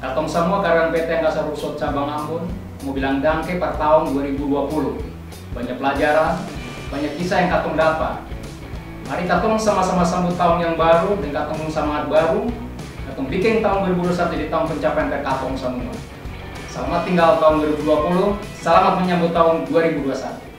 Katong semua karena PT Angkasa Rusot Cabang Ambon mau bilang dangke per tahun 2020. Banyak pelajaran, banyak kisah yang katong dapat. Mari katong sama-sama sambut tahun yang baru dan katong semangat baru. Katong bikin tahun 2021 jadi tahun pencapaian ke katong semua. Selamat tinggal tahun 2020, selamat menyambut tahun 2021.